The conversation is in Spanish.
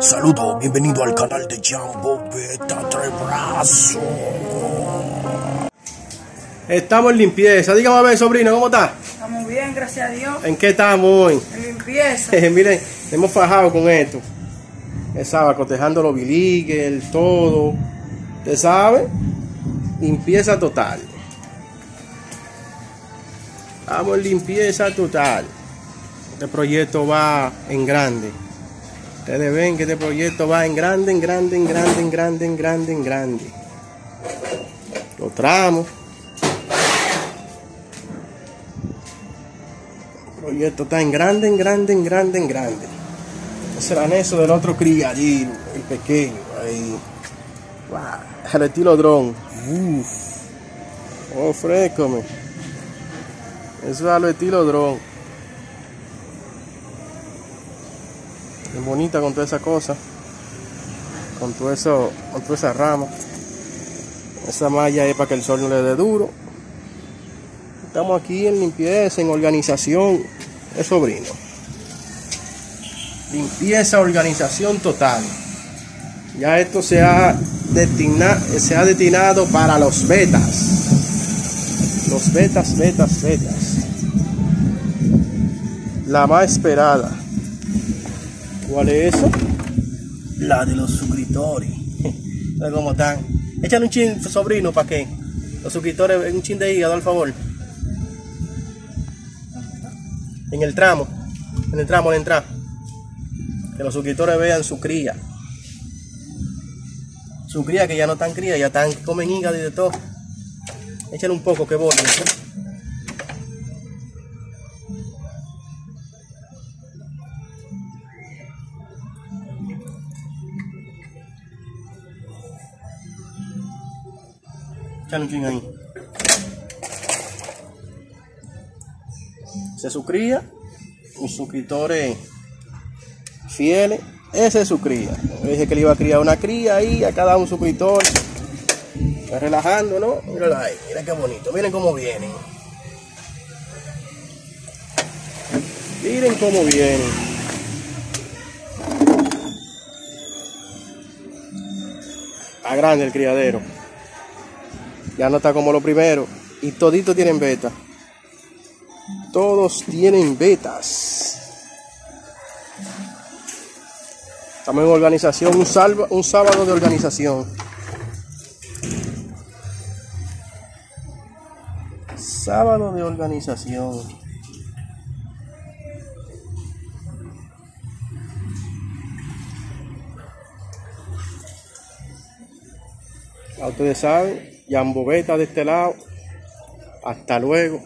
Saludos, bienvenido al canal de Jambo Beta Trebrazo. Estamos en limpieza. Dígame a ver, sobrino, ¿cómo está? Estamos bien, gracias a Dios. ¿En qué estamos hoy? En limpieza. Miren, hemos fajado con esto. Estaba cotejando los biligues, el todo. ¿Usted sabe? Limpieza total. Estamos en limpieza total. Este proyecto va en grande. Ustedes ven que este proyecto va en grande, en grande, en grande, en grande, en grande, en grande. Los tramos. El proyecto está en grande, en grande, en grande, en grande. Ese era eso del otro criadino, el pequeño, ahí. Wow. El estilo dron. Uf. Oh, Eso es lo estilo dron. Es bonita con toda esa cosa. Con todo eso, con toda esa rama. Esa malla es para que el sol no le dé duro. Estamos aquí en limpieza, en organización. Es sobrino. Limpieza, organización total. Ya esto se ha, se ha destinado para los betas. Los betas, betas, betas. La más esperada. ¿Cuál es eso? La de los suscriptores. ¿Cómo están? Échale un chin, sobrino, para que los suscriptores, un chin de hígado, al favor. En el tramo, en el tramo, en entrar. Que los suscriptores vean su cría. Su cría que ya no están cría, ya están, comen hígado y de todo. Échale un poco, que. Echale un chin ahí. Se suscría, un suscriptores fieles, ese es su cría. Le dije que le iba a criar una cría ahí a cada un suscriptor. Está relajando, ¿no? Mírala ahí, mira qué bonito. Miren cómo vienen. Miren cómo vienen. Está grande el criadero. Ya no está como lo primero. Y toditos tienen beta. Todos tienen betas. Estamos en organización, un, salva, un sábado de organización. Sábado de organización. Ustedes saben, Yambobeta de este lado. Hasta luego.